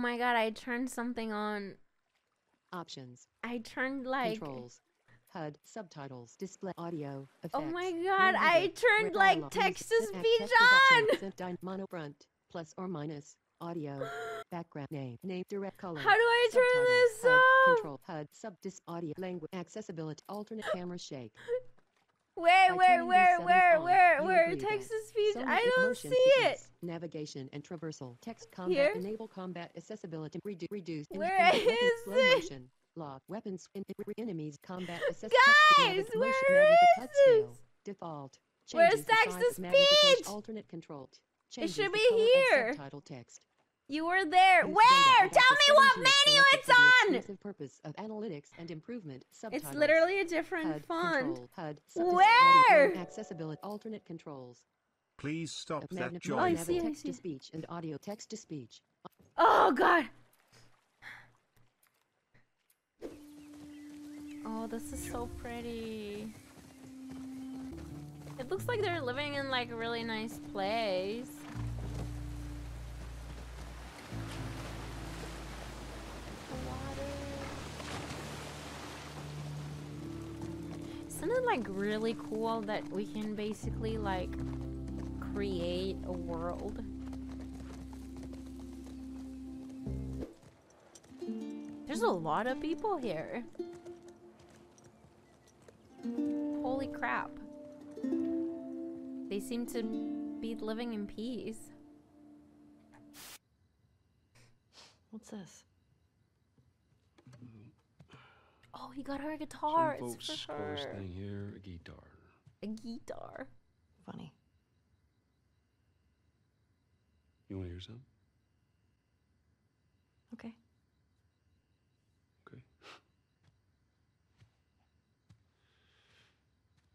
Oh my god, I turned something on. Options. I turned like. Controls. HUD. Subtitles. Display audio. Effects. Oh my god, I turned like text to speech on! mono front. Plus or minus. Audio. Background name. Name direct color. How do I turn this HUD? Control. HUD. Sub dis audio. Language. Accessibility. Alternate camera shake. Where, where, where, where, where, where? Text to speech. I don't see it. Navigation and traversal. Text combat. Here? Enable combat accessibility. Redu- reduce. Where is slow it? motion. Lock. Weapons. In, enemies. Combat. Guys, where is this? Default. Where's Changes text to size of magnification, speech? Alternate control. It should be here. Subtitle text. You were there. Use Where? Tell me what menu it's on. purpose of analytics and improvement. It's literally a different HUD, font. control, HUD, Where? accessibility, alternate controls. Please stop that magnify- Oh, I joy. see, I see. to speech and audio text to speech. Oh god. Oh, this is so pretty. It looks like they're living in like a really nice place. Isn't it like really cool that we can basically like create a world? There's a lot of people here. Holy crap. They seem to be living in peace. What's this? Oh, he got her a guitar. Some It's folks for always her. thing here, a guitar. A guitar. Funny. You want to hear something? Okay. Okay.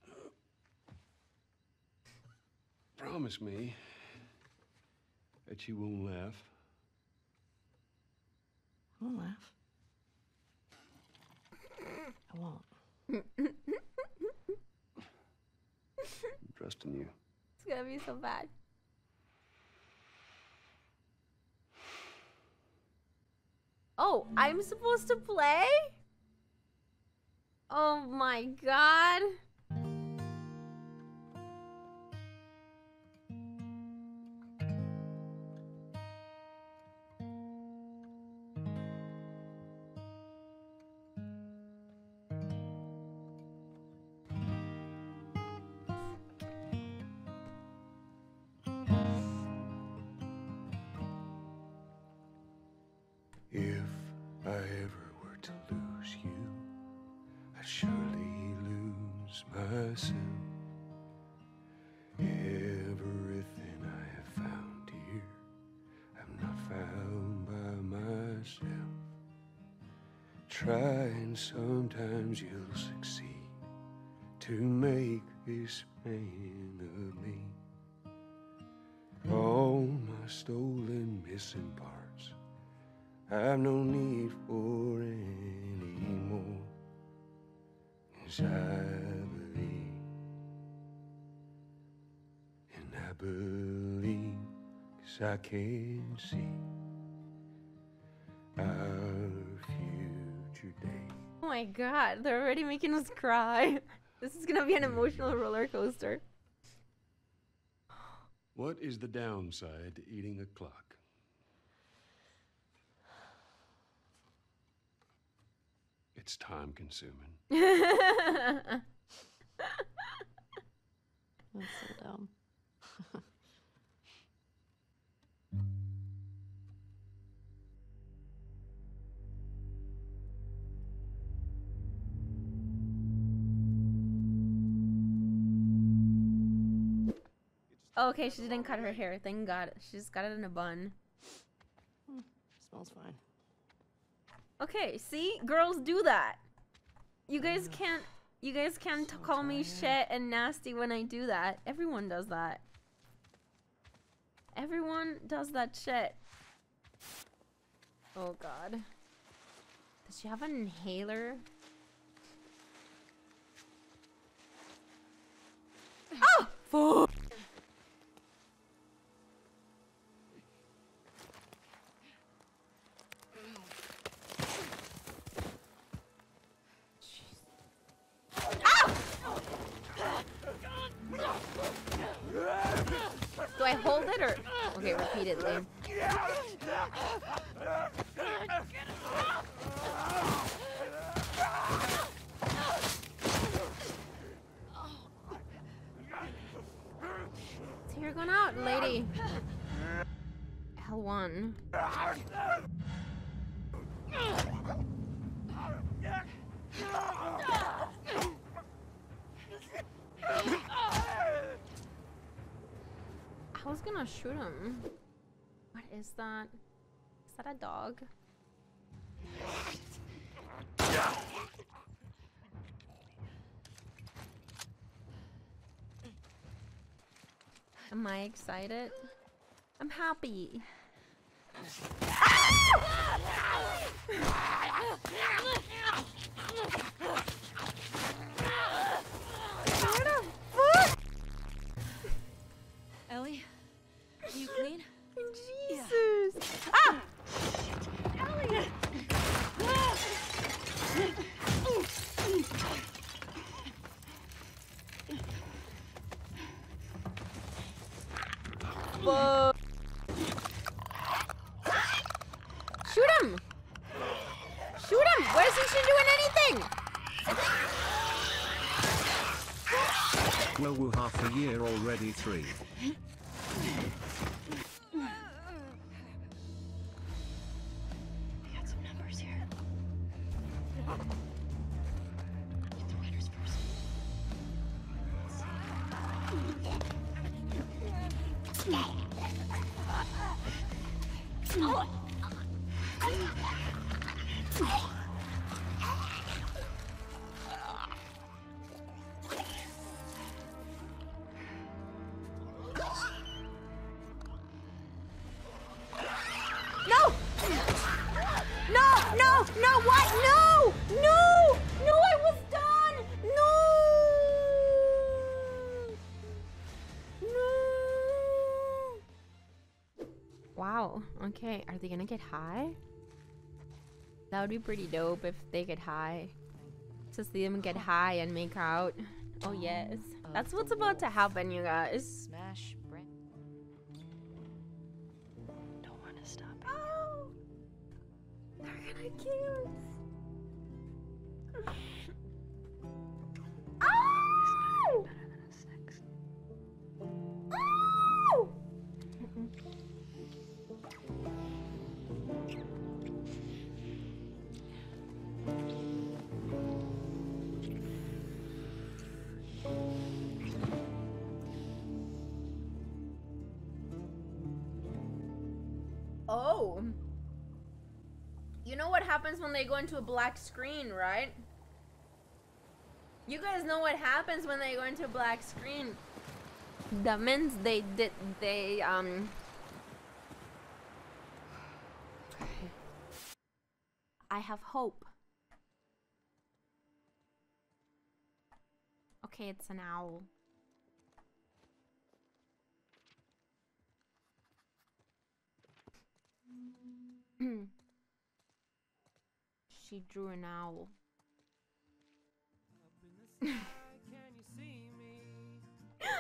Promise me that you won't laugh. I won't laugh. I won't. I'm trusting you. It's gonna be so bad. Oh, I'm supposed to play? Oh my god. Myself. Everything I have found here, I've not found by myself. Try and sometimes you'll succeed to make this man of me. All my stolen missing parts. I've no need for any more. Cause I believe, cause I can see our future day. Oh my god, they're already making us cry. This is gonna be an emotional roller coaster. What is the downside to eating a clock? It's time consuming. That's so dumb. Oh, okay, she didn't cut her hair. Thank God. She just got it in a bun. Smells fine. Okay, see? Girls do that. You guys can't you guys can't So call me shit and nasty when I do that. Everyone does that. Everyone does that shit. Oh god. Does she have an inhaler? Oh! Fuck. Repeatedly. So you're going out, lady. L1. I was gonna shoot him. Is that? Is that a dog? Am I excited? I'm happy. Ah! No! Okay. Are they gonna get high? That would be pretty dope if they get high. To see them get high and make out. Oh yes. That's what's about to happen, you guys. Smash, Brent. Don't want to stop it. Oh! They're gonna kiss. Oh! Oh. You know what happens when they go into a black screen, right? You guys know what happens when they go into a black screen. That means they did they um I have hope. Okay, it's an owl. she drew an owl. Can you see me?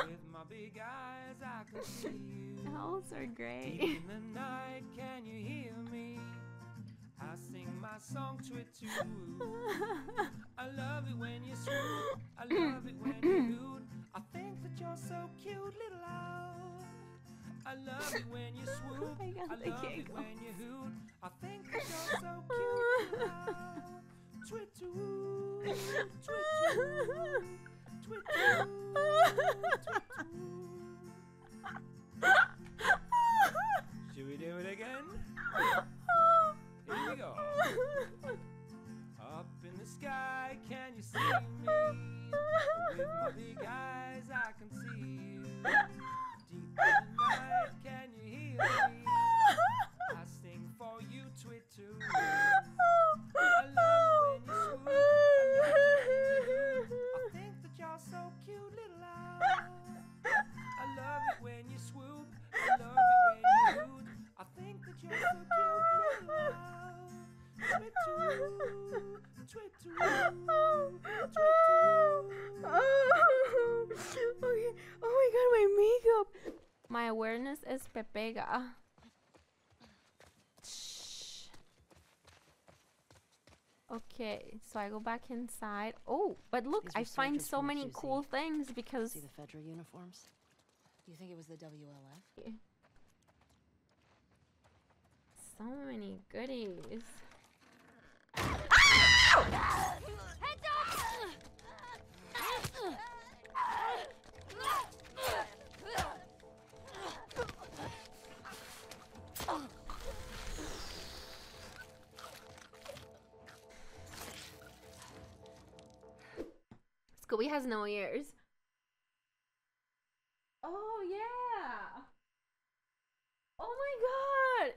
With my big eyes, I can see you. Owls are great. Deep in the night, can you hear me? I sing my song to it too. I love it when you swoop. I love it when you hoot. I think that you're so cute, little owl. I love it when you swoop. I got I the love it when you hoot. I think that you're so cute, little owl. Tweet toot, tweet toot, tweet toot, tweet. Should we do my god, my makeup. My awareness is Pepega. Shh. Okay, so I go back inside. Oh, but look, I find so many QZ. cool things because See the Fedra uniforms? You think it was the WLF? so many goodies. Scooby has no ears. Oh yeah. Oh my god.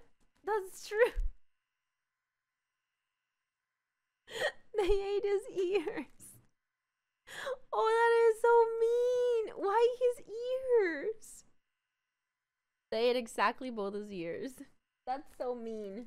That's true. they ate his ears. Oh, that is so mean. Why his ears? They ate exactly both his ears. That's so mean.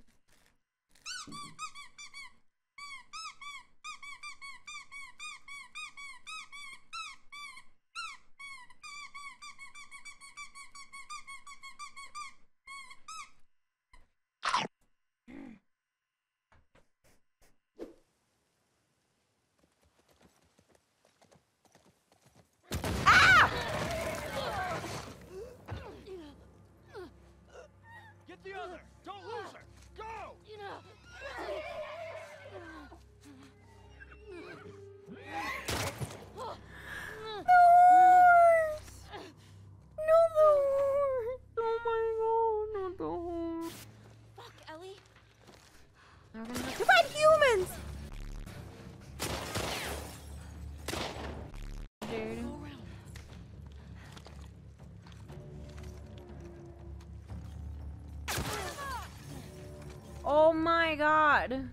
my god.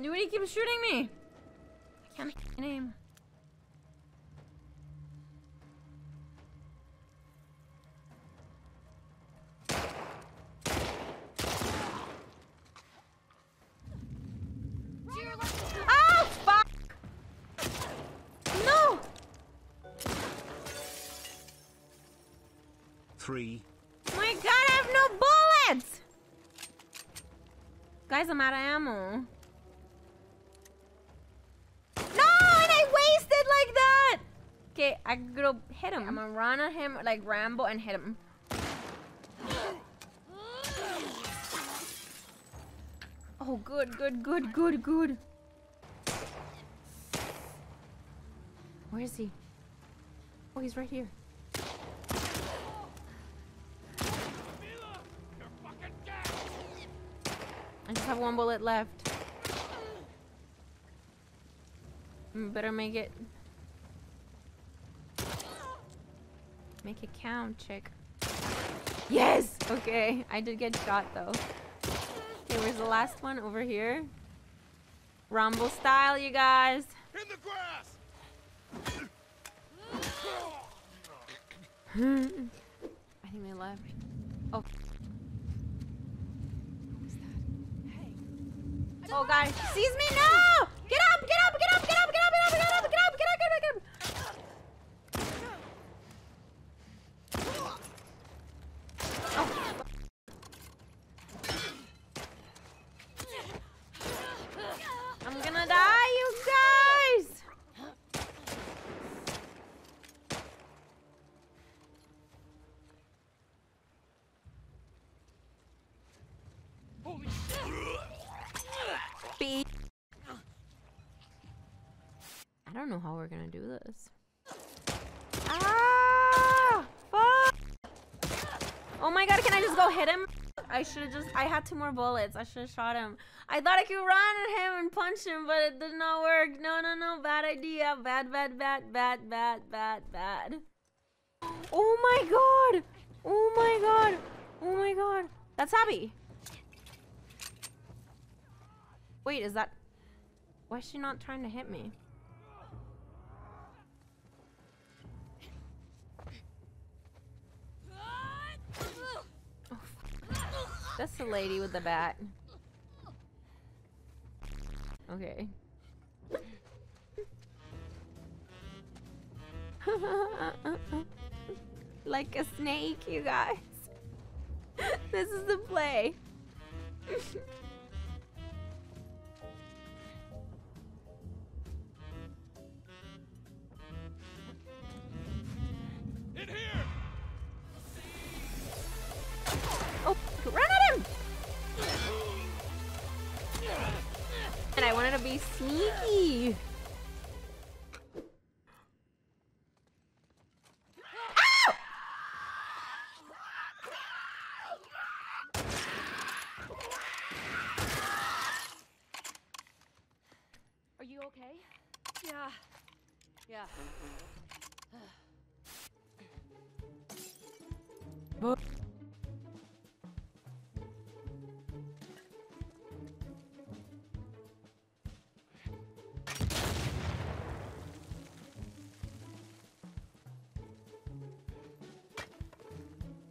Nobody keeps shooting me. I can't name. Oh fuck! No! Three. My god, I have no bullets! Guys, I'm out of ammo. No, and I wasted like that! Okay, I gotta hit him. I'm gonna run at him like Rambo and hit him. Oh, good, good, good, good, good. Where is he? Oh, he's right here. I just have one bullet left. Mm, Better make it. Make it count, chick. Yes! Okay, I did get shot though. Okay, where's the last one? Over here. Rambo style, you guys. In the grass! I think they left. Oh. Oh, guys. Sees me? No! Don't know how we're gonna do this. Ah! Fuck! Oh my god, can I just go hit him? I should have just. I had two more bullets. I should have shot him. I thought I could run at him and punch him, but it did not work. No, no, no. Bad idea. Bad, bad, bad, bad, bad, bad, bad. Oh my god! Oh my god! Oh my god! That's Abby! Wait, is that. Why is she not trying to hit me? That's the lady with the bat. Okay. like a snake, you guys. this is the play. sneaky. Ow! Are you okay? Yeah. Yeah.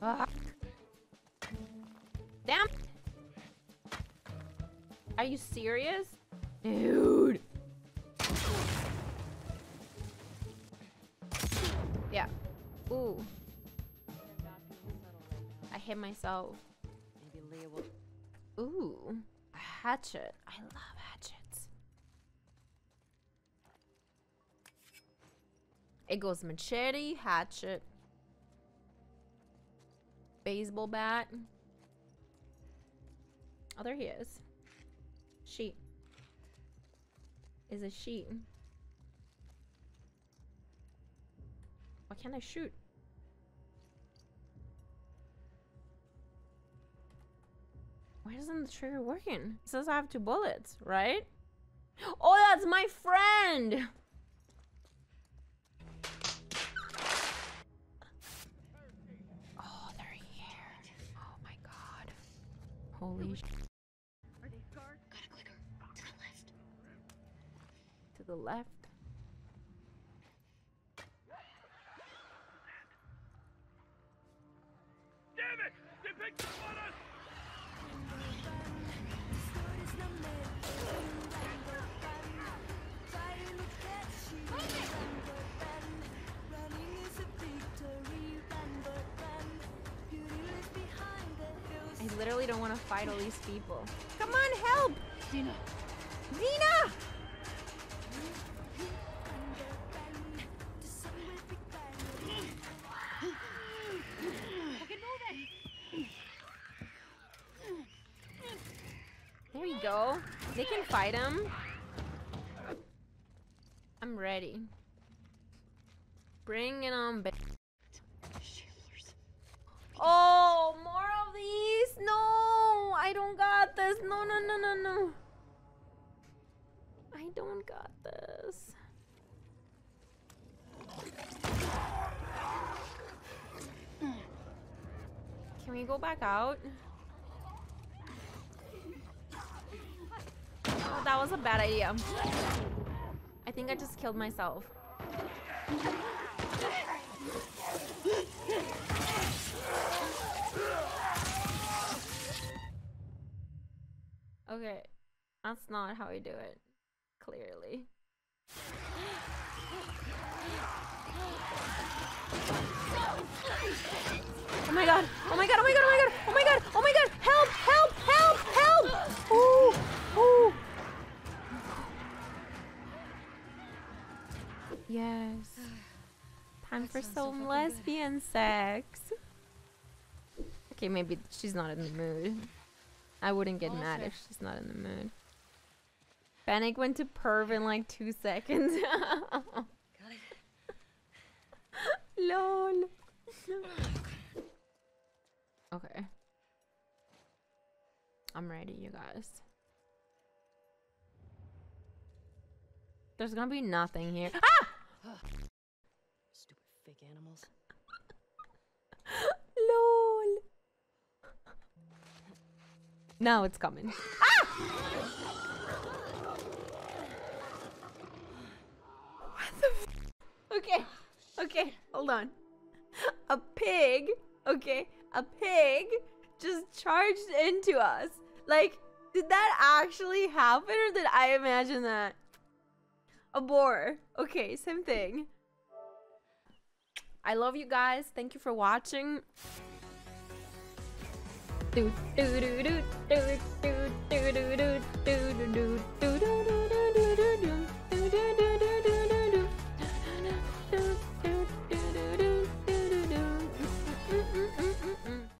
Fuck. Damn. Are you serious? Dude. Yeah. Ooh. I hit myself. Maybe Leah will. Ooh. A hatchet. I love hatchets. It goes machete, hatchet, baseball bat. Oh, there he is. Sheet. Is a sheet. Why can't I shoot? Why isn't the trigger working? It says I have two bullets, right? Oh, that's my friend! Oh, they're here. Oh my god. Holy sh- Got a clicker. To the left. to the left. Literally don't want to fight all these people. Come on, help! Dina. Nina! Fucking move it. There you go. They can fight him. I'm ready. Bring it on, ba- Shamblers. Oh, more of these? No, I don't got this. No, no, no, no, no. I don't got this. Can we go back out? Oh, that was a bad idea. I think I just killed myself. Okay, that's not how we do it. Clearly. My god! Oh my god! Oh my god! Oh my god! Oh my god! Oh my god! Help! Help! Help! Help! Ooh! Ooh! Yes. Time for sounds so some good. lesbian sex. Okay, maybe she's not in the mood. I wouldn't get mad fair. if she's not in the mood. Panic went to perv in like two seconds. Lol. okay. I'm ready, you guys. There's gonna be nothing here. Ah! Stupid fake animals. Lol. Now it's coming. Ah! What the f- Okay. Okay, hold on. A pig, okay, a pig just charged into us. Like, did that actually happen or did I imagine that? A boar. Okay, same thing. I love you guys. Thank you for watching. Do do do do do do do do do do do do do